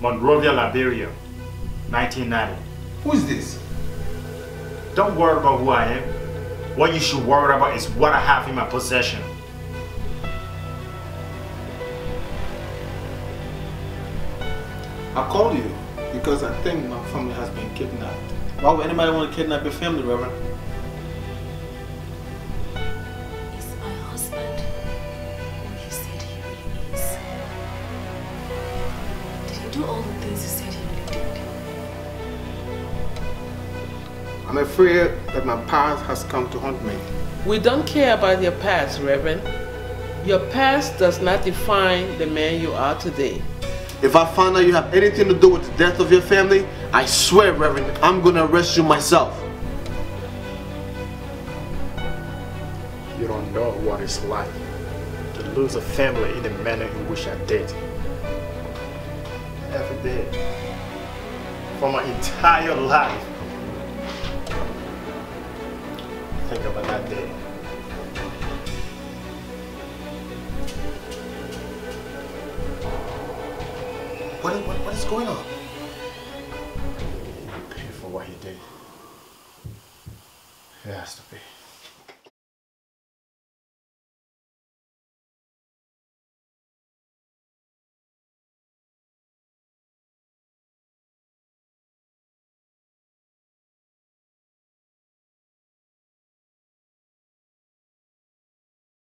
Monrovia, Liberia, 1990. Who is this? Don't worry about who I am. What you should worry about is what I have in my possession. I called you because I think my family has been kidnapped. Why would anybody want to kidnap your family, Reverend? Do all the things you said he really did? I'm afraid that my past has come to haunt me. We don't care about your past, Reverend. Your past does not define the man you are today. If I find out you have anything to do with the death of your family, I swear, Reverend, I'm gonna arrest you myself. You don't know what it's like to lose a family in the manner in which I did. Day. For my entire life. Think about that day. What, what, what is going on? Pay for what he did. It has to be.